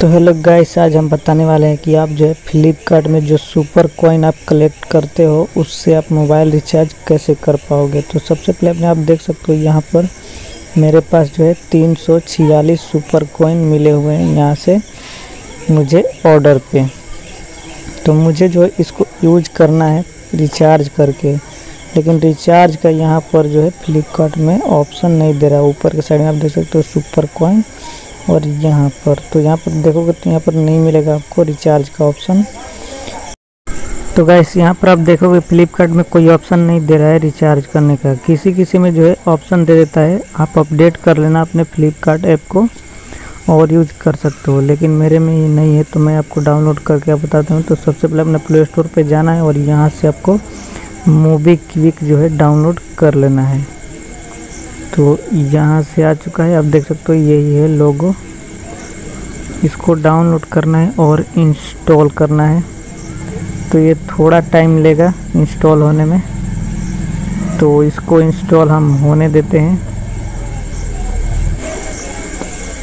तो hello guys आज हम बताने वाले हैं कि आप जो है फ्लिपकार्ट में जो सुपर कॉइन आप कलेक्ट करते हो, उससे आप मोबाइल रिचार्ज कैसे कर पाओगे? तो सबसे पहले अपने आप देख सकते हो, यहाँ पर मेरे पास जो है तीन सौ छियालीस सुपर कॉइन मिले हुए हैं यहाँ से मुझे ऑर्डर पे। तो मुझे जो है इसको यूज़ करना है रिचार्ज करके। लेकिन रिचार्ज का यहाँ पर जो है फ्लिपकार्ट में ऑप्शन नहीं दे रहा। ऊपर के साइड में आप देख सकते हो सुपर कॉइन और यहाँ पर तो यहाँ पर देखोगे तो यहाँ पर नहीं मिलेगा आपको रिचार्ज का ऑप्शन तो गैस यहाँ पर आप देखोगे फ्लिपकार्ट में कोई ऑप्शन नहीं दे रहा है रिचार्ज करने का। किसी किसी में जो है ऑप्शन दे देता है। आप अपडेट कर लेना अपने फ्लिपकार्ट ऐप को और यूज़ कर सकते हो। लेकिन मेरे में ये नहीं है तो मैं आपको डाउनलोड करके आप बताता हूँ। तो सबसे पहले अपने प्ले स्टोर पर जाना है और यहाँ से आपको मूवी क्विक जो है डाउनलोड कर लेना है। तो यहाँ से आ चुका है। आप देख सकते हो, यही है लोगो इसको डाउनलोड करना है और इंस्टॉल करना है। तो ये थोड़ा टाइम लेगा इंस्टॉल होने में। तो इसको इंस्टॉल हम होने देते हैं।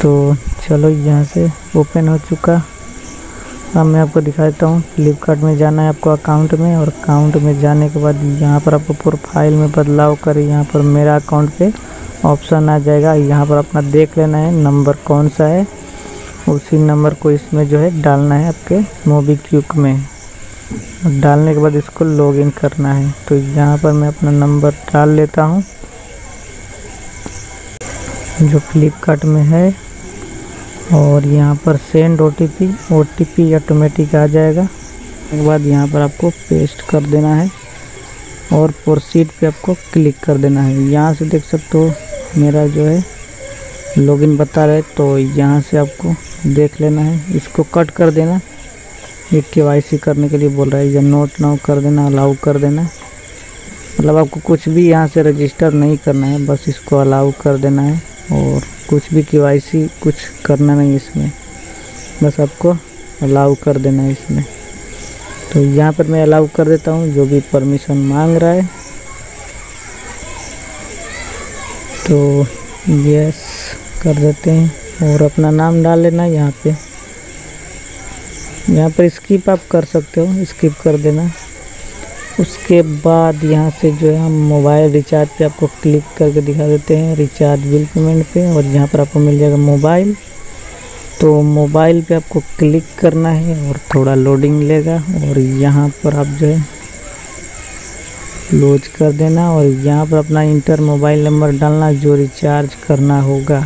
तो चलो, यहाँ से ओपन हो चुका। अब मैं आपको दिखा देता हूँ फ्लिपकार्ट में जाना है आपको अकाउंट में और अकाउंट में जाने के बाद यहाँ पर आपको प्रोफ़ाइल में बदलाव करें। यहाँ पर मेरा अकाउंट पे ऑप्शन आ जाएगा। यहाँ पर अपना देख लेना है, नंबर कौन सा है। उसी नंबर को इसमें जो है डालना है आपके मोबी क्यूक में डालने के बाद इसको लॉगिन करना है। तो यहाँ पर मैं अपना नंबर डाल लेता हूँ, जो फ्लिपकार्ट में है। और यहाँ पर send O T P O T P automatic आ जाएगा। उसके बाद यहाँ पर आपको पेस्ट कर देना है और प्रोसीड पे आपको क्लिक कर देना है। यहाँ से देख सकते हो मेरा जो है लॉगिन बता रहे तो यहाँ से आपको देख लेना है। इसको कट कर देना। ये के करने के लिए बोल रहा है, या नोट नाउ कर देना अलाउ कर देना। मतलब आपको कुछ भी यहाँ से रजिस्टर नहीं करना है, बस इसको अलाउ कर देना है, और कुछ भी के कुछ करना नहीं इसमें। बस आपको अलाउ कर देना है इसमें। तो यहाँ पर मैं अलाउ कर देता हूँ, जो भी परमिशन मांग रहा है। तो यस कर देते हैं। और अपना नाम डाल लेना यहाँ पे। यहाँ पर स्किप आप कर सकते हो स्किप कर देना। उसके बाद यहाँ से जो है हम मोबाइल रिचार्ज पे आपको क्लिक करके दिखा देते हैं रिचार्ज बिल पेमेंट पे। और यहाँ पर आपको मिल जाएगा मोबाइल तो मोबाइल पे आपको क्लिक करना है और थोड़ा लोडिंग लेगा। और यहाँ पर आप जो है लॉन्च कर देना और यहाँ पर अपना इंटर मोबाइल नंबर डालना जो रिचार्ज करना होगा।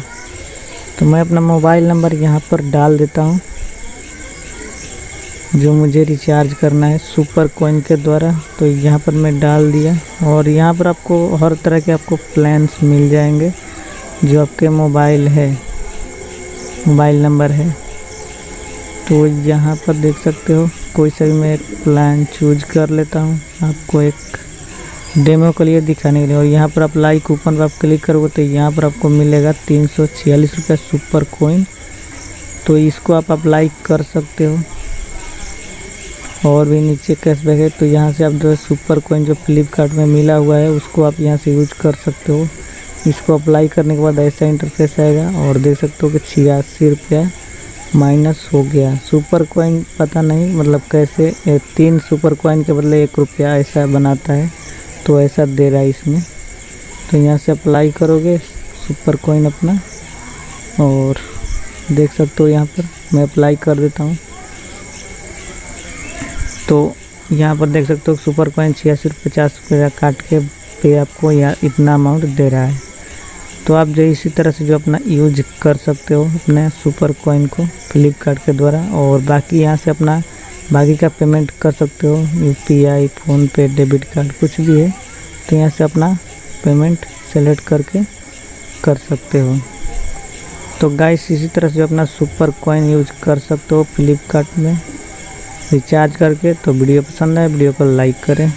तो मैं अपना मोबाइल नंबर यहाँ पर डाल देता हूँ, जो मुझे रिचार्ज करना है सुपर कॉइन के द्वारा। तो यहाँ पर मैं डाल दिया और यहाँ पर आपको हर तरह के आपको प्लान्स मिल जाएँगे जो आपके मोबाइल है, मोबाइल नंबर है। तो यहाँ पर देख सकते हो, कोई सा भी मैं एक प्लान चूज़ कर लेता हूँ। आपको एक डेमो के लिए दिखाने के लिए। और यहाँ पर आप लाइक कूपन पर आप क्लिक करोगे तो यहाँ पर आपको मिलेगा तीन सौ छियालीस रुपये सुपर कोइन तो इसको आप अप्लाई कर सकते हो। और भी नीचे कैशबैक है तो यहाँ से आप जो सुपर कोइन जो फ्लिपकार्ट में मिला हुआ है, उसको आप यहाँ से यूज़ कर सकते हो। इसको अप्लाई करने के बाद ऐसा इंटरफेस आएगा और देख सकते हो कि छियासी रुपया माइनस हो गया। सुपर कॉइन पता नहीं मतलब कैसे तीन सुपर कॉइन के बदले एक रुपया ऐसा बनाता है। तो ऐसा दे रहा है इसमें। तो यहाँ से अप्लाई करोगे सुपर कॉइन अपना, और देख सकते हो यहाँ पर, मैं अप्लाई कर देता हूँ। तो यहाँ पर देख सकते हो सुपर कॉइन छियासी पचास रुपये काट के पे आपको यहाँ इतना अमाउंट दे रहा है। तो आप जो इसी तरह से जो अपना यूज़ कर सकते हो, अपने सुपर कॉइन को फ्लिपकार्ट के द्वारा, और बाकी यहाँ से अपना बाकी का पेमेंट कर सकते हो U P I PhonePe debit card कुछ भी है तो यहाँ से अपना पेमेंट सेलेक्ट करके कर सकते हो। तो गाइस इसी तरह से अपना सुपर कॉइन यूज़ कर सकते हो फ्लिपकार्ट में। रिचार्ज करके तो वीडियो पसंद आए, वीडियो को लाइक करें।